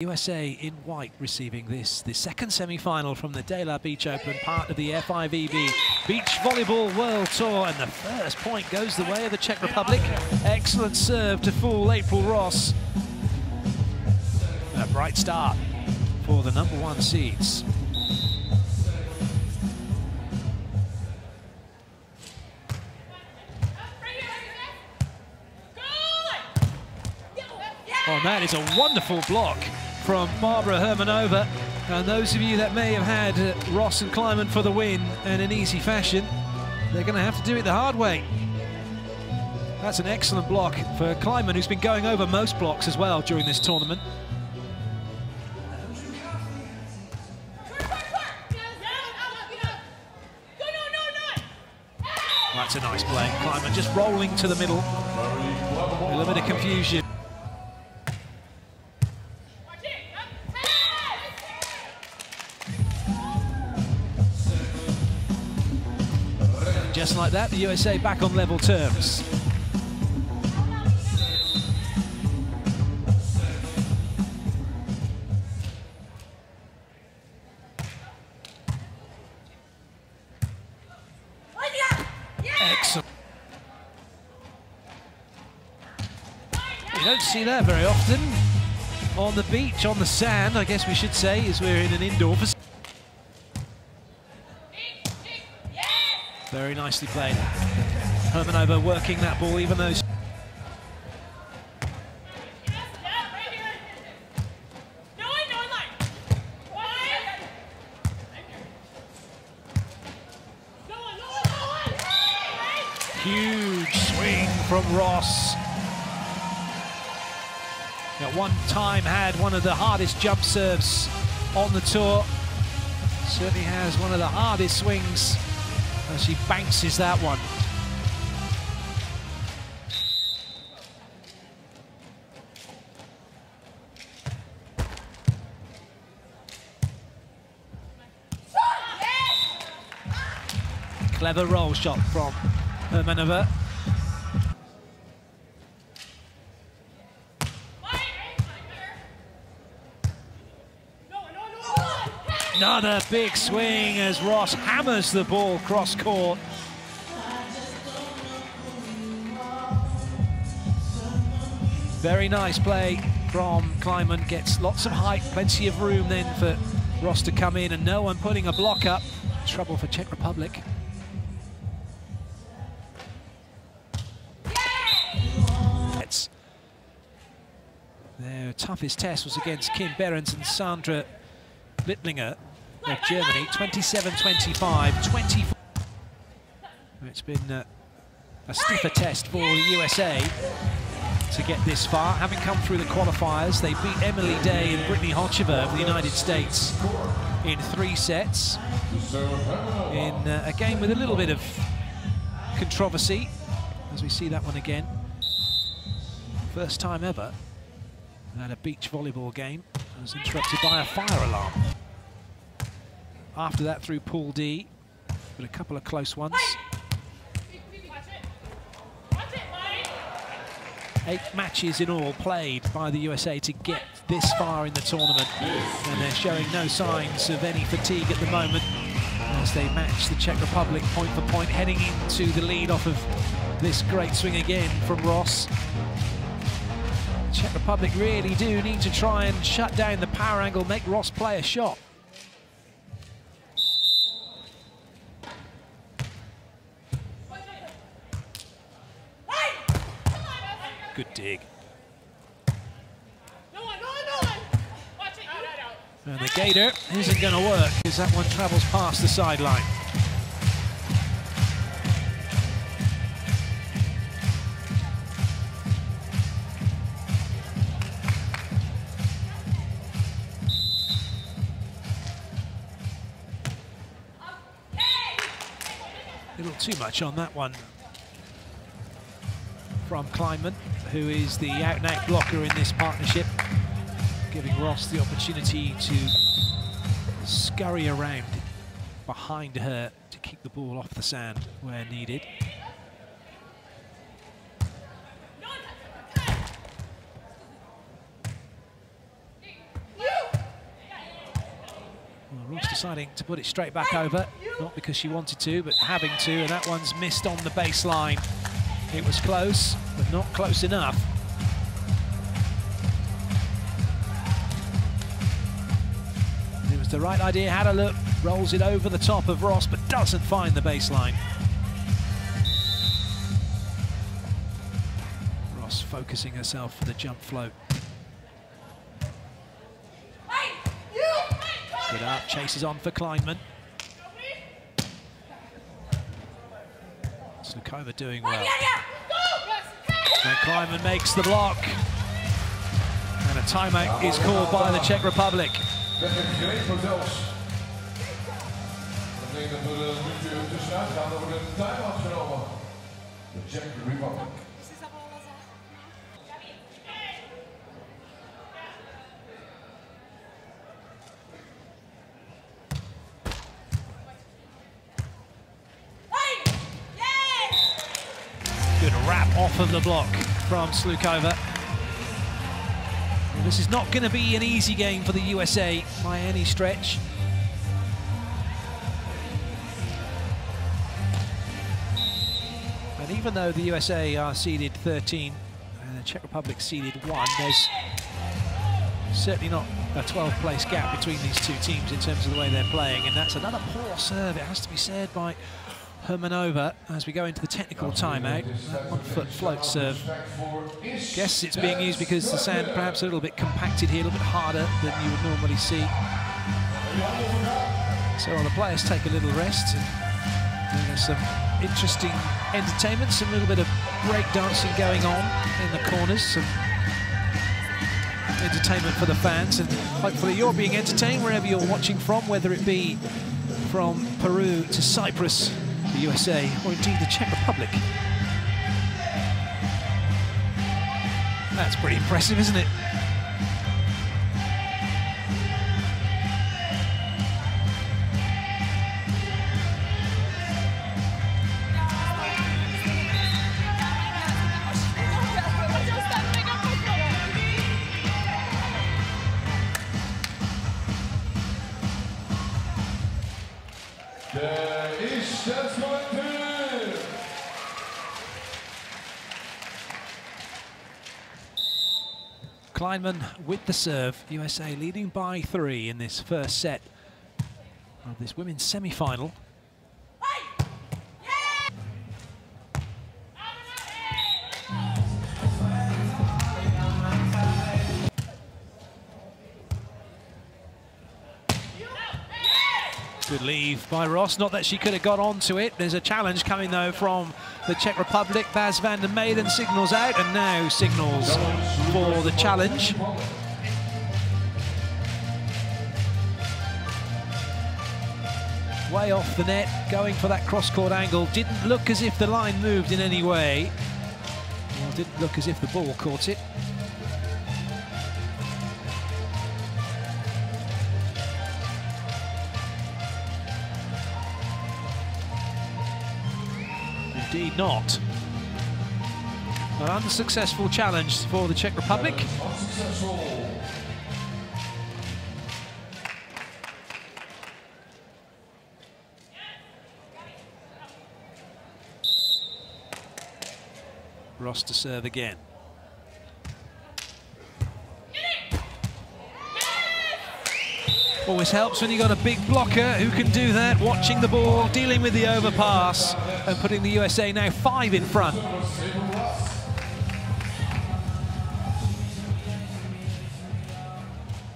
USA in white receiving this, the second semi-final from the De La Beach Open, part of the FIVB Beach Volleyball World Tour, and the first point goes the way of the Czech Republic. Excellent serve to fool April Ross. A bright start for the number one seeds. Oh, that is a wonderful block from Barbara Hermannova. And those of you that may have had uh, Ross and Klineman for the win in an easy fashion, they're going to have to do it the hard way. That's an excellent block for Klineman, who's been going over most blocks as well during this tournament. That's a nice play. Klineman just rolling to the middle. A little bit of confusion. Like that, the USA back on level terms. Excellent. You don't see that very often on the beach, on the sand, I guess we should say, as we're in an indoor facility. Very nicely played. Hermannova working that ball, even though... Huge swing from Ross. At one time had one of the hardest jump serves on the tour. Certainly has one of the hardest swings as banks is that one. Clever roll shot from Hermannova. Another big swing as Ross hammers the ball cross court. Very nice play from Klineman. Gets lots of height, plenty of room then for Ross to come in and no one putting a block up. Trouble for Czech Republic. Their toughest test was against Kim Behrens and Sandra Ittlinger of Germany, 27-25, 24. It's been uh, a stiffer test for the USA to get this far. Having come through the qualifiers, they beat Emily Day and Brittany Hocheva of the United States in three sets in uh, a game with a little bit of controversy, as we see that one again. First time ever at a beach volleyball game was interrupted by a fire alarm. After that through Pool D, but a couple of close ones. Eight matches in all played by the USA to get this far in the tournament. And they're showing no signs of any fatigue at the moment as they match the Czech Republic point for point, heading into the lead off of this great swing again from Ross. Czech Republic really do need to try and shut down the power angle, make Ross play a shot. Good dig. And the gator isn't going to work because that one travels past the sideline. A little too much on that one from Klineman, who is the out-and-out -out blocker in this partnership, giving Ross the opportunity to scurry around behind her to keep the ball off the sand where needed. Ross deciding to put it straight back over, not because she wanted to, but having to, and that one's missed on the baseline. It was close, but not close enough. It was the right idea, had a look, rolls it over the top of Ross, but doesn't find the baseline. Ross focusing herself for the jump float. Good up, chases on for Klineman. Slukova doing well. And Klineman makes the block. And a timeout is called by the Czech Republic. Dat is great voor zelfs. Dat betekent dat we er nu tussenuit gaan, dat we een time-out genomen. De Czech Republic. Good of the block from Slukova. This is not going to be an easy game for the USA by any stretch. And even though the USA are seeded 13 and the Czech Republic seeded 1, there's certainly not a 12 place gap between these two teams in terms of the way they're playing. And that's another poor serve, it has to be said, by Hermannova as we go into the technical timeout. One foot float serve. Uh, guess it's being used because the sand perhaps a little bit compacted here, a little bit harder than you would normally see. So the players take a little rest. There's some interesting entertainment, some little bit of break dancing going on in the corners, some entertainment for the fans, and hopefully you're being entertained wherever you're watching from, whether it be from Peru to Cyprus the USA, or indeed the Czech Republic. That's pretty impressive, isn't it? Klineman with the serve. USA leading by three in this first set of this women's semi-final. By Ross. Not that she could have got onto it. There's a challenge coming, though, from the Czech Republic. Baz van der Meyden signals out, and now signals for the challenge. Way off the net, going for that cross-court angle. Didn't look as if the line moved in any way. Well, didn't look as if the ball caught it. Not. An unsuccessful challenge for the Czech Republic. Ross to serve again. Always helps when you've got a big blocker who can do that, watching the ball, dealing with the overpass, and putting the USA now five in front.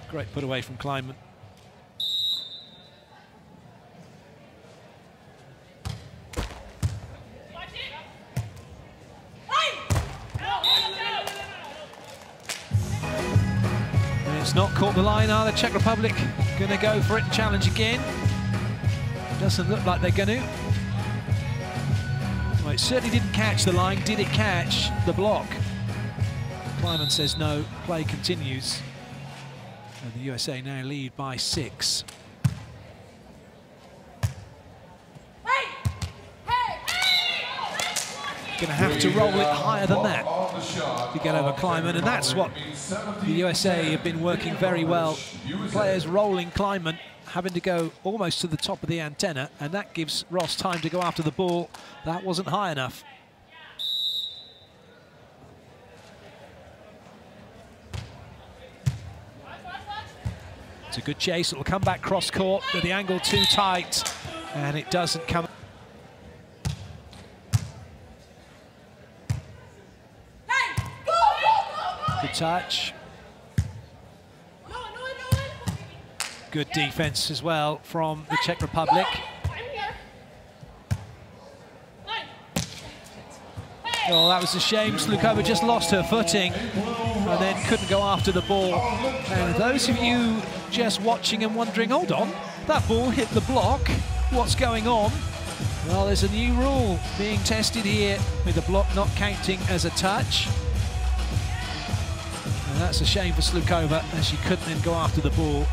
Great put away from Klineman. The line, are the Czech Republic going to go for it and challenge again? Doesn't look like they're going to. Well, it certainly didn't catch the line. Did it catch the block? Klineman says no. Play continues. And the USA now lead by six. Going to have to roll it higher than that to get over Klineman, and that's what the USA have been working very well. Players rolling Klineman, having to go almost to the top of the antenna, and that gives Ross time to go after the ball. That wasn't high enough. It's a good chase. It'll come back cross court, but the angle too tight, and it doesn't come. Good touch. Good defense as well from the Czech Republic. Oh, that was a shame. Slukova just lost her footing and then couldn't go after the ball. And those of you just watching and wondering, hold on, that ball hit the block. What's going on? Well, there's a new rule being tested here with the block not counting as a touch. That's a shame for Slukova as she couldn't then go after the ball.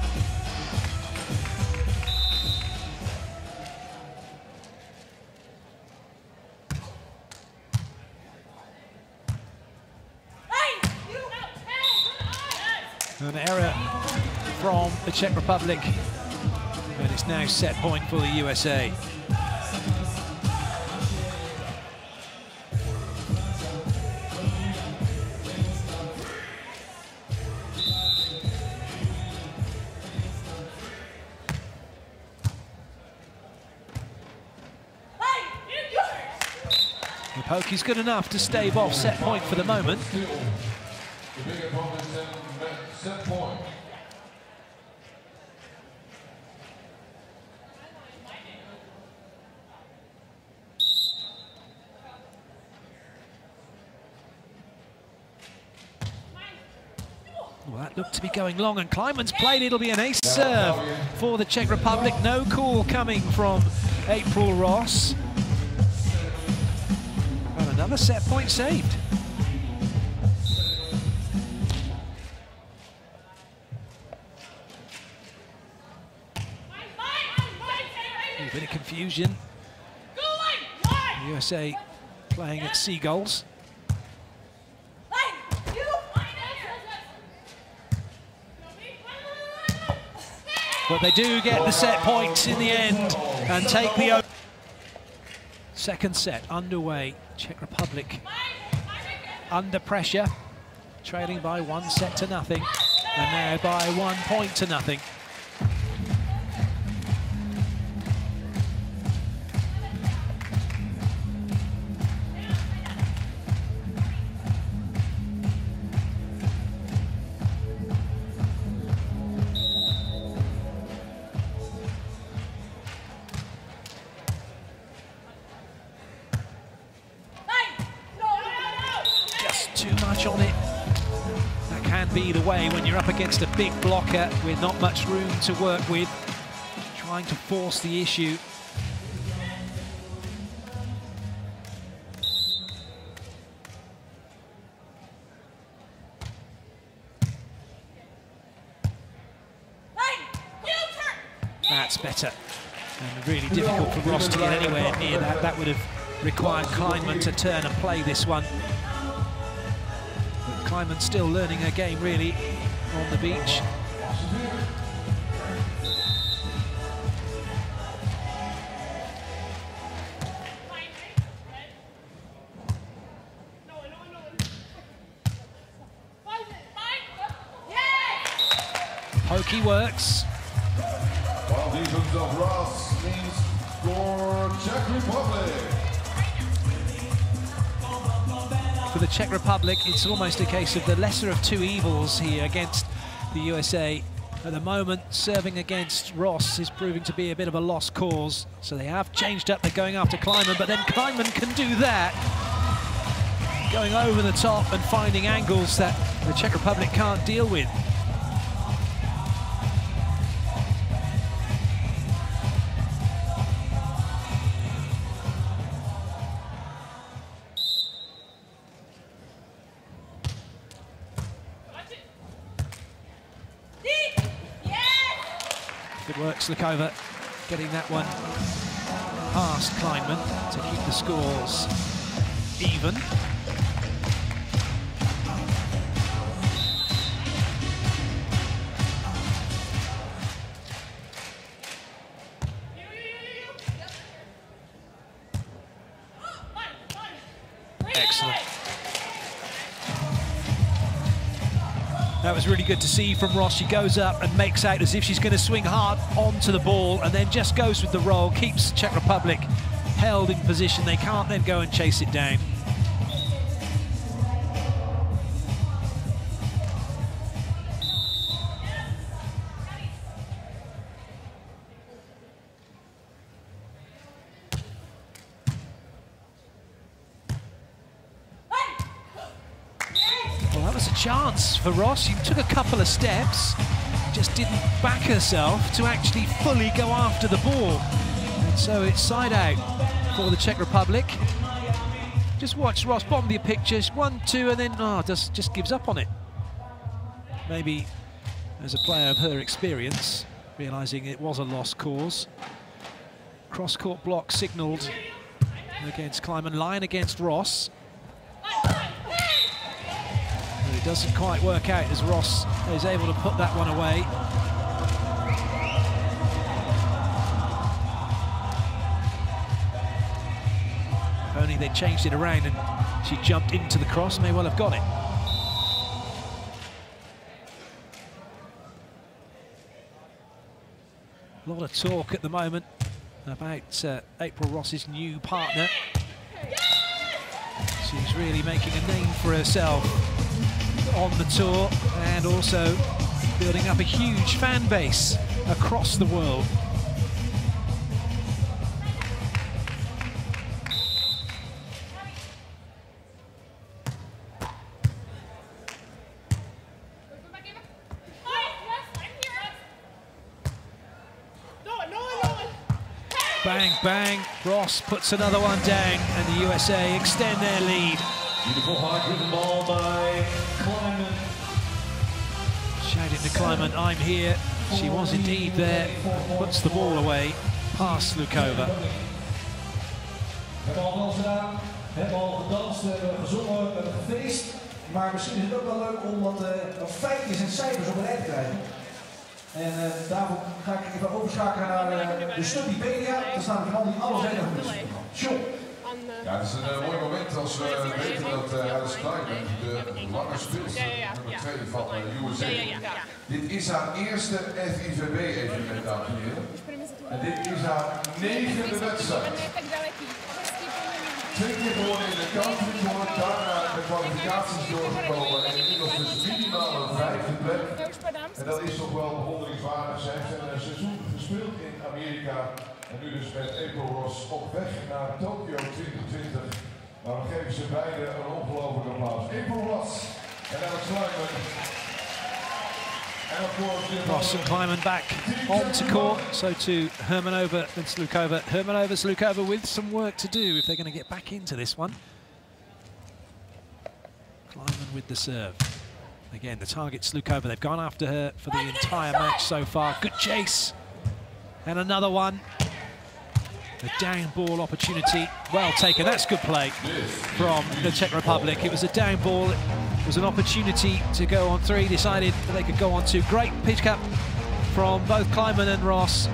An error from the Czech Republic. And it's now set point for the USA. The poke is good enough to stave off set point for the moment. Well, that looked to be going long, and Klineman's played. It'll be an ace serve for the Czech Republic. No call coming from April Ross. Another set point saved. A bit of confusion. USA playing at Seagulls. But they do get the set points in the end and take the second set underway. Czech Republic under pressure, trailing by one set to nothing, and now by one point to nothing. Against a big blocker with not much room to work with. Trying to force the issue. That's better. And really difficult for Ross to get anywhere near that. That would have required Klineman to turn and play this one. But Klineman still learning her game, really, on the beach. Pokey works. Of Ross means Czech Republic. The Czech Republic, it's almost a case of the lesser of two evils here against the USA. At the moment, serving against Ross is proving to be a bit of a lost cause. So they have changed up, they're going after Klineman, but then Klineman can do that. Going over the top and finding angles that the Czech Republic can't deal with. Slukova, getting that one past Klineman to keep the scores even. Good to see from Ross. She goes up and makes out as if she's going to swing hard onto the ball and then just goes with the roll, keeps Czech Republic held in position. They can't then go and chase it down. For Ross. She took a couple of steps, just didn't back herself to actually fully go after the ball. And so it's side out for the Czech Republic. Just watch Ross bomb the pictures, one, two, and then ah, oh, just, just gives up on it. Maybe as a player of her experience, realising it was a lost cause. Cross-court block signalled against Klineman, line against Ross. But it doesn't quite work out as Ross is able to put that one away. If only they changed it around and she jumped into the cross, may well have got it. A lot of talk at the moment about uh, April Ross's new partner. She's really making a name for herself on the tour and also building up a huge fan base across the world. Bang, bang. Ross puts another one down, and the USA extend their lead. Beautiful hard driven ball by Kleiman, I'm here. She was indeed there. Puts the ball away past Lukova. We hebben al wel gedaan, we hebben al gedanst, we hebben gezongen, we hebben gefeest. Maar misschien is het ook wel leuk om wat, uh, wat feitjes en cijfers op een rij te krijgen. En uh, daarvoor ga ik even overschakelen naar uh, de Studipedia. Daar staat een man die alles is. John. Ja, het is een uh, mooi moment als we weten dat uh, Alice de lange speelster, nummer 2 van uh, USA, dit is haar eerste FIVB-evenement, dames en heren. En dit is haar negende wedstrijd. Twee keer gewonnen in de country tour, daarna de kwalificaties doorgekomen. en inmiddels dus minimaal een vijfde plek. En dat is toch wel bewonderingswaardig. Ze heeft een seizoen gespeeld in Amerika en nu dus met April Ross op weg naar Tokio 2020. Maar we geven ze beiden een ongelooflijk applaus. April Ross en Alix Lyman. Ross and Klineman back onto court, so to Hermannova and Slukova. Hermannova, Slukova with some work to do if they're going to get back into this one. Klineman with the serve. Again, the target Slukova. They've gone after her for the entire match so far. Good chase. And another one. A down ball opportunity. Well taken. That's good play from the Czech Republic. It was a down ball. It was an opportunity to go on three. Decided that they could go on two. Great pitch cut from both Klineman and Ross.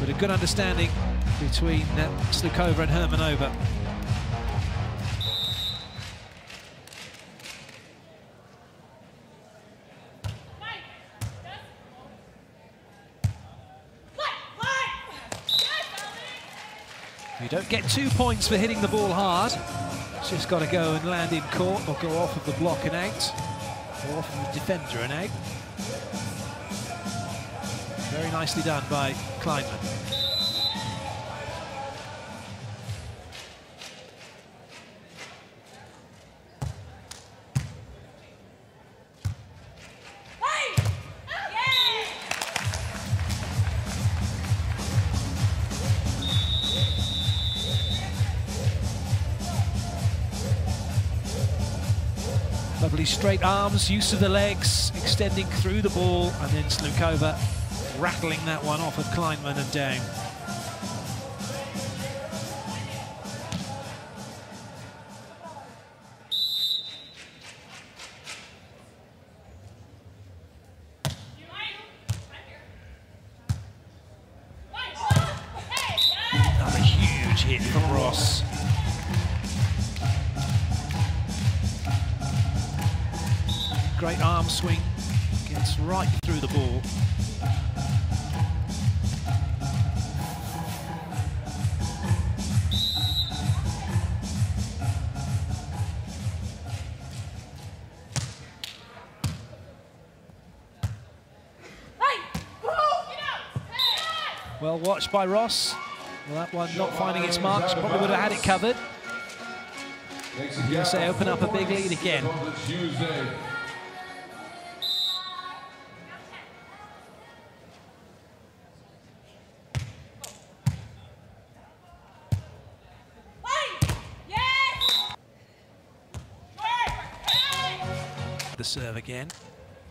But a good understanding between uh, Slukova and Hermannova. You don't get two points for hitting the ball hard. It's just got to go and land in court or go off of the block and out, or off of the defender and out. Very nicely done by Klineman. Straight arms, use of the legs, extending through the ball, and then Slukova rattling that one off of Klineman and down. Great arm swing, gets right through the ball. Well watched by Ross. Well, that one not finding its marks, probably would have had it covered. USA open up a big lead again. Again.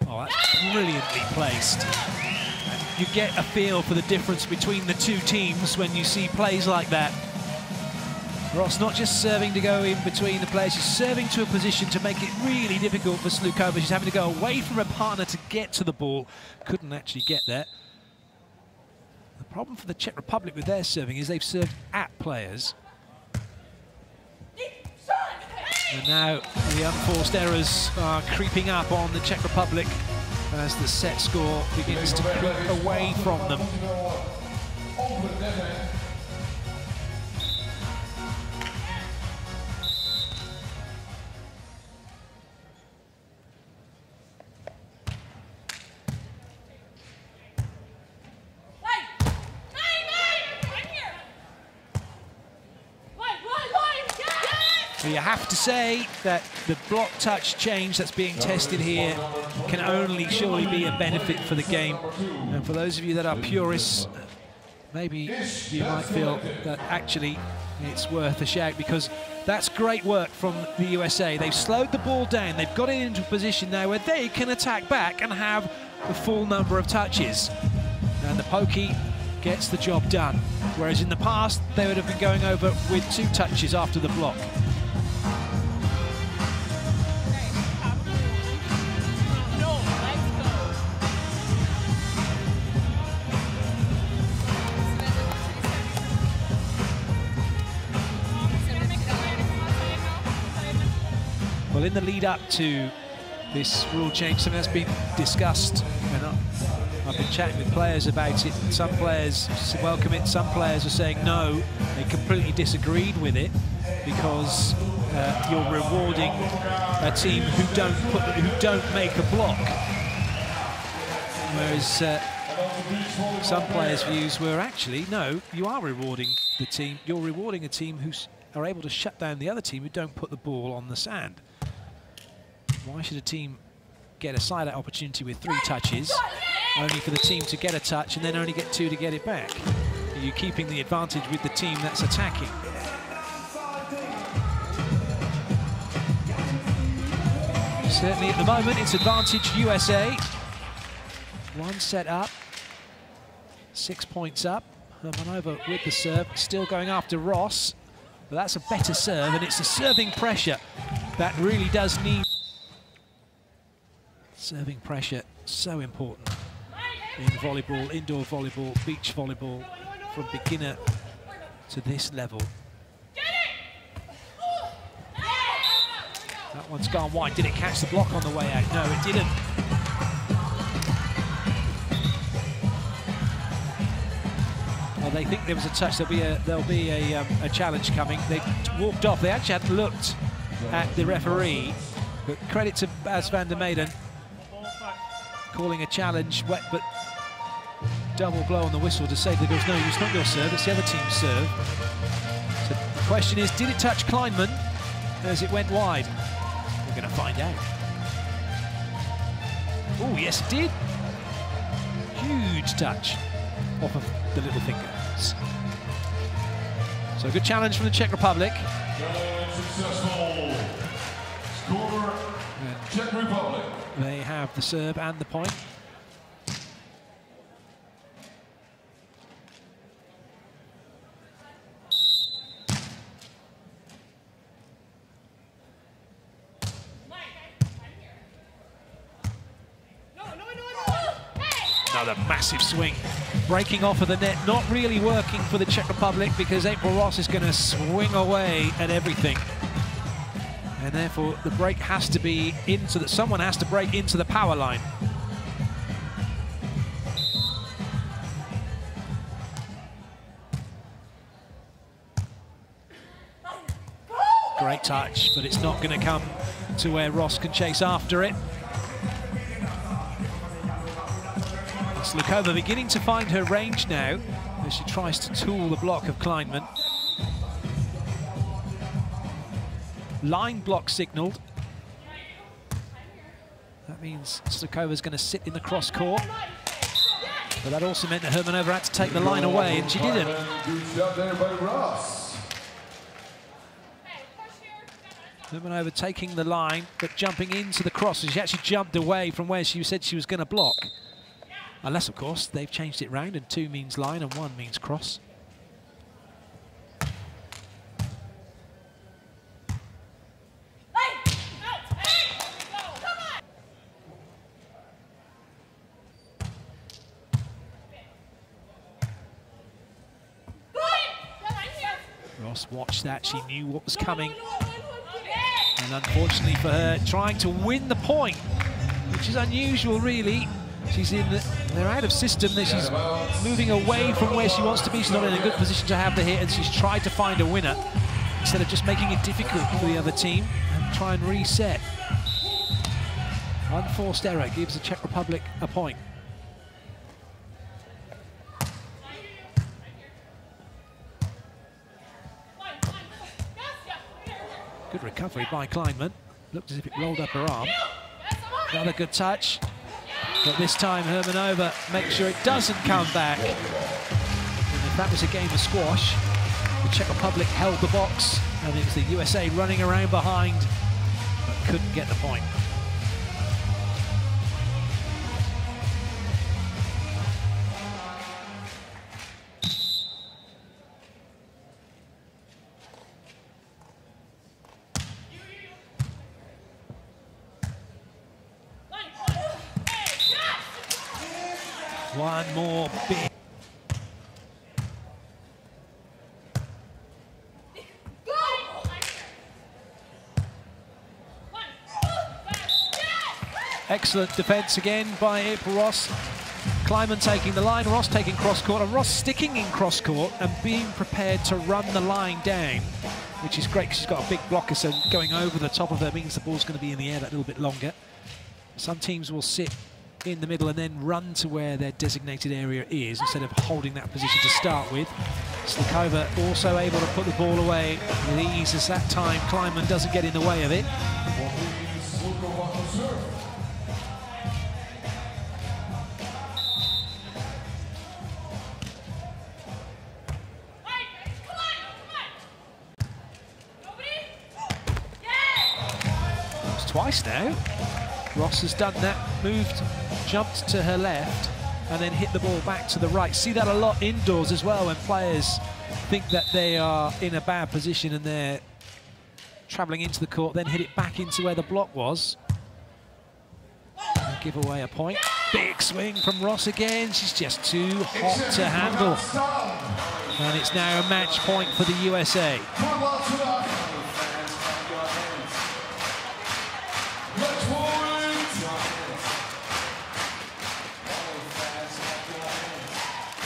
Oh, that's brilliantly placed you get a feel for the difference between the two teams when you see plays like that. Ross not just serving to go in between the players, he's serving to a position to make it really difficult for Slukova. She's having to go away from her partner to get to the ball. Couldn't actually get there. The problem for the Czech Republic with their serving is they've served at players. And now the unforced errors are creeping up on the Czech Republic as the set score begins to creep away from them. Have to say that the block touch change that's being tested here can only surely be a benefit for the game. And for those of you that are purists, maybe you might feel that actually it's worth a shout because that's great work from the USA. They've slowed the ball down. They've got it into a position now where they can attack back and have the full number of touches. And the pokey gets the job done. Whereas in the past, they would have been going over with two touches after the block. The lead up to this rule change, something that's been discussed, and I've been chatting with players about it. Some players welcome it, some players are saying no, they completely disagreed with it because uh, you're rewarding a team who don't put, who don't make a block. Whereas uh, some players' views were actually, no, you are rewarding the team, you're rewarding a team who are able to shut down the other team who don't put the ball on the sand. Why should a team get a side out opportunity with three touches, only for the team to get a touch and then only get two to get it back? Are you keeping the advantage with the team that's attacking? Certainly at the moment, it's advantage USA. One set up, six points up. Hermannova with the serve, still going after Ross. But that's a better serve, and it's the serving pressure that really does need Serving pressure, so important in volleyball, indoor volleyball, beach volleyball, from beginner to this level. That one's gone wide. Did it catch the block on the way out? No, it didn't. Well, they think there was a touch. There'll be a there'll be a, um, a challenge coming. They walked off. They actually hadn't looked at the referee. But credit to Bas van der Meyden calling a challenge, wet but double blow on the whistle to say that there's no it's not your serve, it's the other team's serve. So the question is, did it touch Klineman as it went wide? We're going to find out. Oh, yes, it did. Huge touch off of the little finger. So a good challenge from the Czech Republic. Successful. Score, Czech Republic. They have the serve and the point. Another massive swing. Breaking off of the net, not really working for the Czech Republic because April Ross is going to swing away at everything. And therefore, the break has to be into that. Someone has to break into the power line. Great touch, but it's not going to come to where Ross can chase after it. It's Lukova beginning to find her range now as she tries to tool the block of Klineman. Line block signalled. That means Slukova's going to sit in the cross court. But that also meant that Hermannova had to take the line away, and she didn't. Hermannova taking the line, but jumping into the cross. She actually jumped away from where she said she was going to block. Unless, of course, they've changed it round and two means line and one means cross. Watched that. She knew what was coming. And unfortunately for her, trying to win the point, which is unusual, really. She's in, the, they're out of system, that she's moving away from where she wants to be. She's not in a good position to have the hit, and she's tried to find a winner instead of just making it difficult for the other team and try and reset. Unforced error gives the Czech Republic a point. Good recovery by Klineman. Looked as if it rolled up her arm. Another good touch. But this time Hermannova makes sure it doesn't come back. And if that was a game of squash, the Czech Republic held the box and it was the USA running around behind but couldn't get the point. Excellent defence again by April Ross. Klineman taking the line, Ross taking cross court, and Ross sticking in cross court and being prepared to run the line down, which is great because she's got a big blocker, so going over the top of her means the ball's going to be in the air that little bit longer. Some teams will sit in the middle and then run to where their designated area is instead of holding that position to start with. Slukova also able to put the ball away with ease as that time Klineman doesn't get in the way of it. Ross has done that, moved, jumped to her left, and then hit the ball back to the right. See that a lot indoors as well when players think that they are in a bad position and they're travelling into the court, then hit it back into where the block was. And give away a point. Big swing from Ross again. She's just too hot to handle. And it's now a match point for the USA.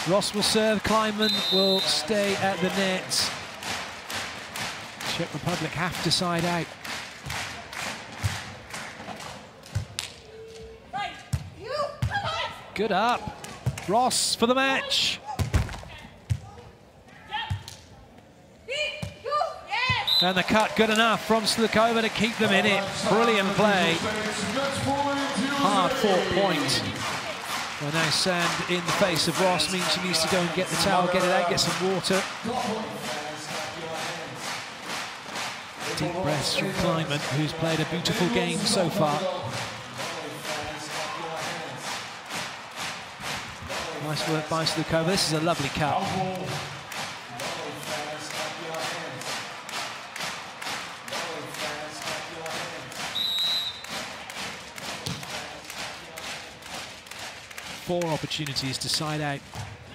Ross will serve, Klineman will stay at the net. Czech Republic have to side out. Good up. Ross for the match. And the cut good enough from Slukova to keep them in it. Brilliant play. Hard fought point. Well, now sand in the face of Ross means she needs to go and get the towel, get it out, get some water. Deep breaths from Klineman, who's played a beautiful game so far. Nice work by Slukova. This is a lovely cut. Four opportunities to side out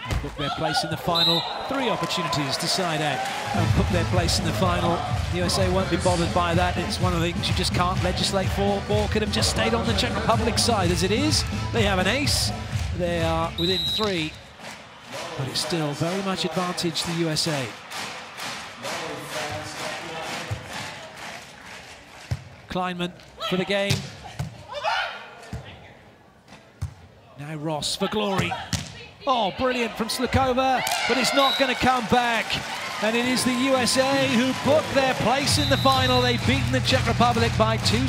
and book their place in the final. Three opportunities to side out and book their place in the final. The USA won't be bothered by that. It's one of the things you just can't legislate for. Ball could have just stayed on the Czech Republic side as it is. They have an ace. They are within three, but it's still very much advantage the USA. Klineman for the game. Now Ross for glory. Oh, brilliant from Slukova, but it's not going to come back. And it is the USA who book their place in the final. They've beaten the Czech Republic by two